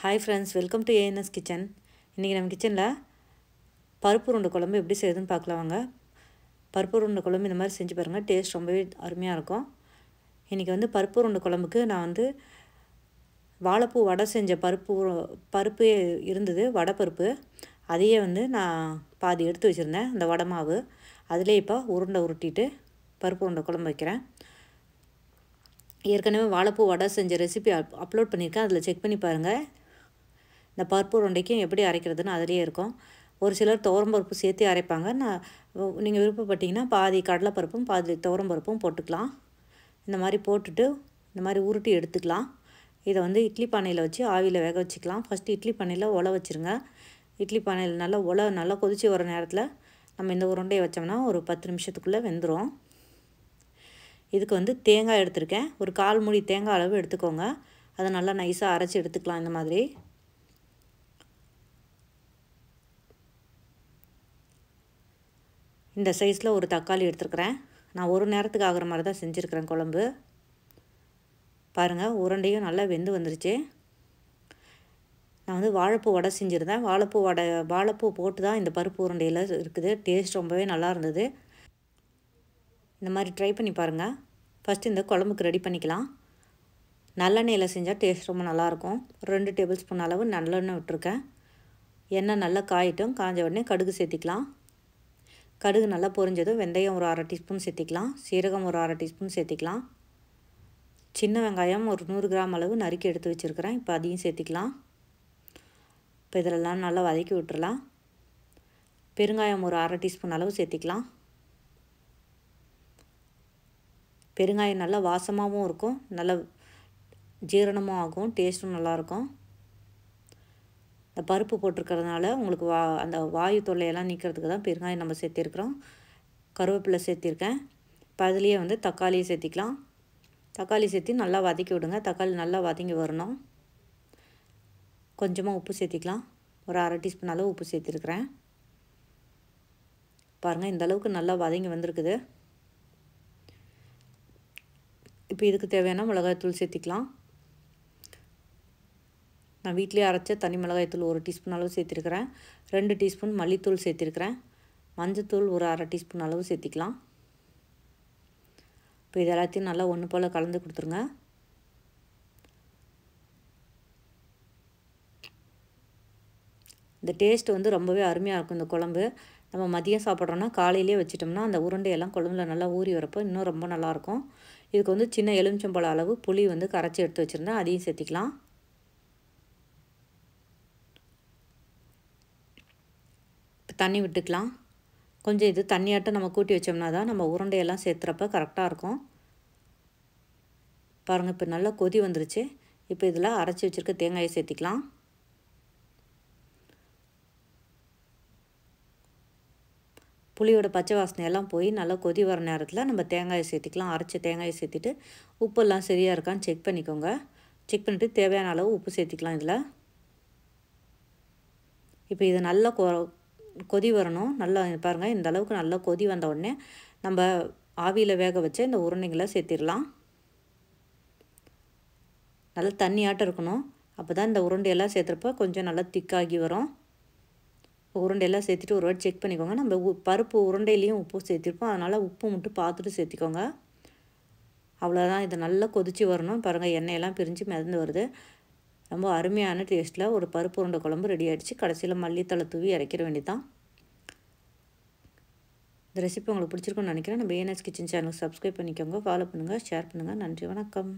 Hi friends welcome to ANS kitchen இன்றைக்கி நம்ம கிச்சனில் பருப்பு உருண்டை குழம்பு எப்படி செய்யுதுன்னு பார்க்கலாம் வாங்க. பருப்பு உருண்டை குழம்பு இந்த மாதிரி செஞ்சு பாருங்கள் டேஸ்ட் ரொம்பவே அருமையாக இருக்கும். இன்றைக்கி வந்து பருப்பு உருண்டை குழம்புக்கு நான் வந்து வாழைப்பூ வடை செஞ்ச பருப்பு பருப்பு இருந்தது வடை பருப்பு. அதையே வந்து நான் பாதி எடுத்து வச்சுருந்தேன் அந்த வடை மாவு. அதிலே இப்போ உருண்டை உருட்டிட்டு பருப்பு உருண்டை குழம்பு வைக்கிறேன். ஏற்கனவே வாழைப்பூ வடை செஞ்ச ரெசிபி அப் அப்லோட் பண்ணியிருக்கேன். அதில் செக் பண்ணி பாருங்கள் இந்த பருப்பு உருண்டைக்கும் எப்படி அரைக்கிறதுன்னு அதிலே இருக்கும். ஒரு சிலர் துவரம்பருப்பு சேர்த்து அரைப்பாங்க. நான் நீங்கள் விருப்பப்பட்டீங்கன்னா பாதி கடலைப்பருப்பும் பாதி துவரம்பருப்பும் போட்டுக்கலாம். இந்த மாதிரி போட்டுட்டு இந்த மாதிரி உருட்டி எடுத்துக்கலாம். இதை வந்து இட்லி பானையில் வச்சு ஆவியில் வேக வச்சுக்கலாம். ஃபஸ்ட்டு இட்லி பானையில் உல வச்சுருங்க. இட்லி பானையில் நல்லா உல நல்லா கொதிச்சு வர நேரத்தில் நம்ம இந்த உருண்டையை வச்சோம்னா ஒரு பத்து நிமிஷத்துக்குள்ளே வெந்துடும் இதுக்கு வந்து தேங்காய் எடுத்திருக்கேன். ஒரு கால் மூடி தேங்காய் அளவு எடுத்துக்கோங்க. அதை நல்லா நைஸாக அரைச்சி எடுத்துக்கலாம் இந்த மாதிரி. இந்த சைஸில் ஒரு தக்காளி எடுத்துருக்குறேன். நான் ஒரு நேரத்துக்கு ஆகிற மாதிரி தான் செஞ்சுருக்கிறேன் குழம்பு. பாருங்கள் உருண்டையும் நல்லா வெந்து வந்துருச்சு. நான் வந்து வாழைப்பூ வடை செஞ்சுருந்தேன். வாழைப்பூ வடை வாழைப்பூ போட்டு தான் இந்த பருப்பு உருண்டையில் இருக்குது. டேஸ்ட் ரொம்பவே நல்லா இருந்தது. இந்த மாதிரி ட்ரை பண்ணி பாருங்கள் ஃபஸ்ட்டு இந்த குழம்புக்கு ரெடி பண்ணிக்கலாம். நல்லெண்ணெயில் செஞ்சால் டேஸ்ட் ரொம்ப நல்லாயிருக்கும் ரெண்டு டேபிள் ஸ்பூன் அளவு நல்லெண்ணெய் விட்டுருக்கேன். எண்ணெய் நல்லா காயிட்டும். காஞ்ச உடனே கடுகு சேர்த்திக்கலாம். கடுகு நல்லா பொரிஞ்சதும் வெந்தயம் ஒரு அரை டீஸ்பூன் சேர்த்திக்கலாம். சீரகம் ஒரு அரை டீஸ்பூன் சேர்த்திக்கலாம். சின்ன வெங்காயம் ஒரு நூறு கிராம் அளவு நறுக்கி எடுத்து வச்சுருக்கிறேன். இப்போ அதையும் சேர்த்திக்கலாம். இப்போ இதிலெல்லாம் நல்லா வதக்கி விட்டுறலாம். பெருங்காயம் ஒரு அரை டீஸ்பூன் அளவு சேர்த்திக்கலாம். பெருங்காயம் நல்லா வாசமாகவும் இருக்கும். நல்ல ஜீரணமும் ஆகும். டேஸ்ட்டும் நல்லாயிருக்கும் இந்த பருப்பு போட்டிருக்கிறதுனால உங்களுக்கு வா அந்த வாயு தொல்லையெல்லாம் நீக்கிறதுக்கு தான் பெருங்காயம் நம்ம சேர்த்திருக்கிறோம். கருவேப்பிலை சேர்த்திருக்கேன். இப்போ அதுலேயே வந்து தக்காளியை சேர்த்திக்கலாம். தக்காளி சேர்த்தி நல்லா வதக்கி விடுங்க. தக்காளி நல்லா வதங்கி வரணும். கொஞ்சமாக உப்பு சேர்த்திக்கலாம். ஒரு அரை டீஸ்பூன் அளவு உப்பு சேர்த்திருக்கிறேன். பாருங்கள் இந்த அளவுக்கு நல்லா வதங்கி வந்திருக்குது. இப்போ இதுக்கு தேவையான மிளகாய் தூள் சேர்த்திக்கலாம். நான் வீட்டிலே அரைச்ச தனி மிளகாய்த்தூள் ஒரு டீஸ்பூன் அளவு சேர்த்துருக்குறேன். ரெண்டு டீஸ்பூன் மல்லித்தூள் சேர்த்துருக்குறேன். மஞ்சத்தூள் ஒரு அரை டீஸ்பூன் அளவு சேர்த்திக்கலாம். இப்போ இது எல்லாத்தையும் நல்லா ஒன்று போல் கலந்து கொடுத்துருங்க. இந்த டேஸ்ட் வந்து ரொம்பவே அருமையாக இருக்கும் இந்த குழம்பு. நம்ம மதியம் சாப்பிட்றோன்னா காலையிலே வச்சிட்டோம்னா அந்த உருண்டையெல்லாம் குழம்புல நல்லா ஊறி வரப்போ இன்னும் ரொம்ப நல்லாயிருக்கும் இதுக்கு வந்து சின்ன எலுமிச்சம்பழம் அளவு புளி வந்து கரைச்சி எடுத்து வச்சுருந்தேன். அதையும் சேர்த்திக்கலாம். தண்ணி விட்டுக்கலாம். கொஞ்சம் இது தண்ணியாட்டம் நம்ம கூட்டி வச்சோம்னா தான் நம்ம உருண்டையெல்லாம் சேர்த்துறப்ப கரெக்டாக இருக்கும். பாருங்கள் இப்போ நல்லா கொதி வந்துருச்சு. இப்போ இதில் அரைச்சி வச்சுருக்க தேங்காயை சேர்த்திக்கலாம். புளியோட பச்சை வாசனையெல்லாம் போய் நல்லா கொதி வர நேரத்தில் நம்ம தேங்காயை சேர்த்திக்கலாம். அரைச்ச தேங்காயை சேர்த்திட்டு உப்பெல்லாம் சரியாக இருக்கான்னு செக் பண்ணிக்கோங்க. செக் பண்ணிவிட்டு தேவையான அளவு உப்பு சேர்த்திக்கலாம் இதில். இப்போ இதை நல்லா கொ கொதி வரணும். நல்லா பாருங்கள் இந்த அளவுக்கு நல்லா கொதி வந்த உடனே நம்ம ஆவியில் வேக வச்ச இந்த உருண்டைங்களை சேர்த்திடலாம். நல்லா தண்ணியாட்டம் இருக்கணும். அப்போ தான் இந்த உருண்டையெல்லாம் சேர்த்துறப்ப கொஞ்சம் நல்லா திக்காகி வரும். உருண்டையெல்லாம் சேர்த்துட்டு ஒரு வாட்டி செக் பண்ணிக்கோங்க. நம்ம உ பருப்பு உருண்டையிலையும் உப்பு சேர்த்திருப்போம் அதனால் உப்பு மட்டும் பார்த்துட்டு சேர்த்திக்கோங்க. அவ்வளோதான் இது நல்லா கொதித்து வரணும். பாருங்கள் எண்ணெயெல்லாம் பிரிஞ்சு மிதந்து வருது. ரொம்ப அருமையான டேஸ்ட்டில் ஒரு பருப்பு உருண்டை குழம்பு ரெடி ஆகிடுச்சு கடைசியில் மல்லித்தலை தூவி இறக்கிற வேண்டியதான் இந்த ரெசிபி உங்களுக்கு பிடிச்சிருக்குன்னு நினைக்கிறேன். நம்ம ஏஎன்எஸ் கிச்சன் சேனலுக்கு சப்ஸ்கிரைப் பண்ணிக்கோங்க. ஃபாலோ பண்ணுங்கள் ஷேர் பண்ணுங்கள் நன்றி. வணக்கம்.